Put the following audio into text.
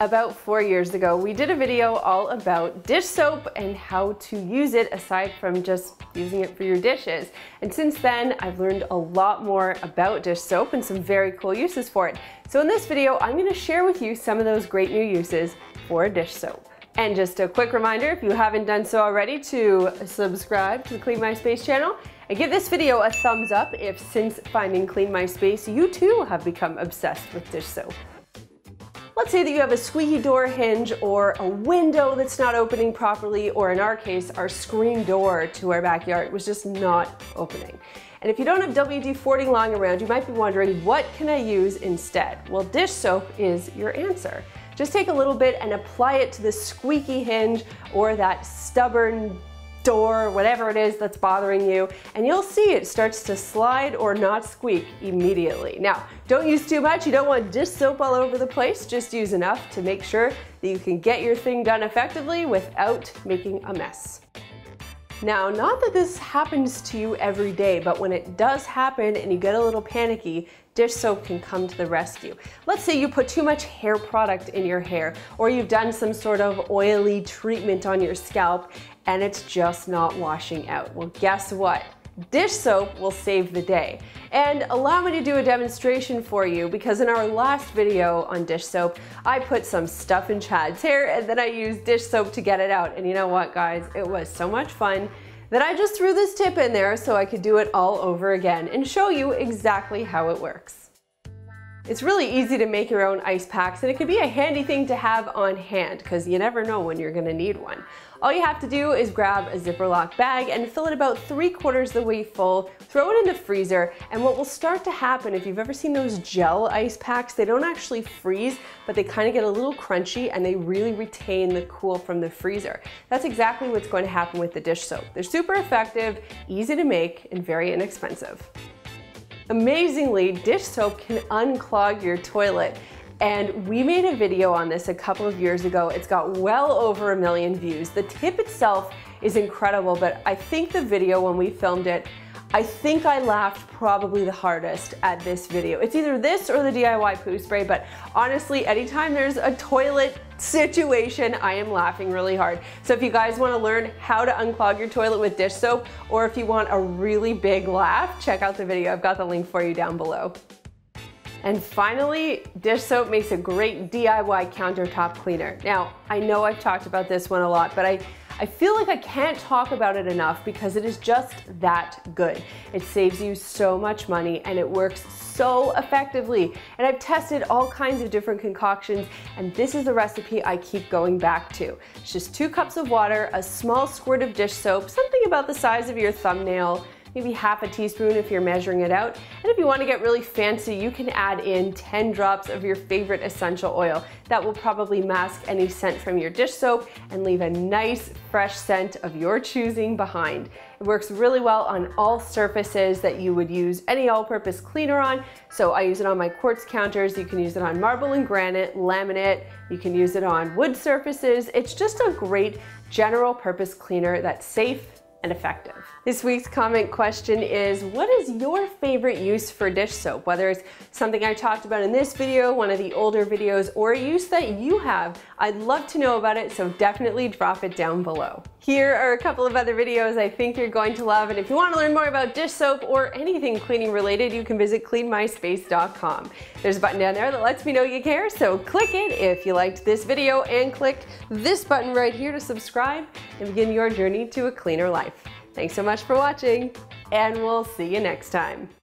About four years ago, we did a video all about dish soap and how to use it aside from just using it for your dishes. And since then, I've learned a lot more about dish soap and some very cool uses for it. So in this video, I'm gonna share with you some of those great new uses for dish soap. And just a quick reminder, if you haven't done so already, to subscribe to the Clean My Space channel and give this video a thumbs up if since finding Clean My Space, you too have become obsessed with dish soap. Let's say that you have a squeaky door hinge or a window that's not opening properly, or in our case, our screen door to our backyard was just not opening. And if you don't have WD-40 lying around, you might be wondering, what can I use instead? Well, dish soap is your answer. Just take a little bit and apply it to the squeaky hinge or that stubborn door, whatever it is that's bothering you, and you'll see it starts to slide or not squeak immediately. Now, don't use too much. You don't want dish soap all over the place. Just use enough to make sure that you can get your thing done effectively without making a mess. Now, not that this happens to you every day, but when it does happen and you get a little panicky, dish soap can come to the rescue. Let's say you put too much hair product in your hair, or you've done some sort of oily treatment on your scalp and it's just not washing out. Well, guess what? Dish soap will save the day. And allow me to do a demonstration for you because in our last video on dish soap, I put some stuff in Chad's hair and then I used dish soap to get it out. And you know what guys, it was so much fun that I just threw this tip in there so I could do it all over again and show you exactly how it works. It's really easy to make your own ice packs and it can be a handy thing to have on hand because you never know when you're gonna need one. All you have to do is grab a Ziploc bag and fill it about three quarters the way full, throw it in the freezer, and what will start to happen, if you've ever seen those gel ice packs, they don't actually freeze, but they kind of get a little crunchy and they really retain the cool from the freezer. That's exactly what's going to happen with the dish soap. They're super effective, easy to make, and very inexpensive. Amazingly, dish soap can unclog your toilet. And we made a video on this a couple of years ago. It's got well over a million views. The tip itself is incredible, but I think the video when we filmed it, I think I laughed probably the hardest at this video. It's either this or the DIY poo spray, but honestly, anytime there's a toilet situation, I am laughing really hard. So if you guys wanna learn how to unclog your toilet with dish soap, or if you want a really big laugh, check out the video. I've got the link for you down below. And finally, dish soap makes a great DIY countertop cleaner. Now, I know I've talked about this one a lot, but I, I feel like I can't talk about it enough because it is just that good. It saves you so much money and it works so effectively. And I've tested all kinds of different concoctions and this is the recipe I keep going back to. It's just two cups of water, a small squirt of dish soap, something about the size of your thumbnail, maybe half a teaspoon if you're measuring it out. And if you want to get really fancy, you can add in 10 drops of your favorite essential oil. That will probably mask any scent from your dish soap and leave a nice fresh scent of your choosing behind. It works really well on all surfaces that you would use any all-purpose cleaner on. So I use it on my quartz counters. You can use it on marble and granite, laminate. You can use it on wood surfaces. It's just a great general purpose cleaner that's safe, and effective. This week's comment question is, what is your favorite use for dish soap? Whether it's something I talked about in this video, one of the older videos, or a use that you have, I'd love to know about it, so definitely drop it down below. Here are a couple of other videos I think you're going to love, and if you want to learn more about dish soap or anything cleaning related, you can visit cleanmyspace.com. There's a button down there that lets me know you care, so click it if you liked this video and click this button right here to subscribe and begin your journey to a cleaner life. Thanks so much for watching, and we'll see you next time.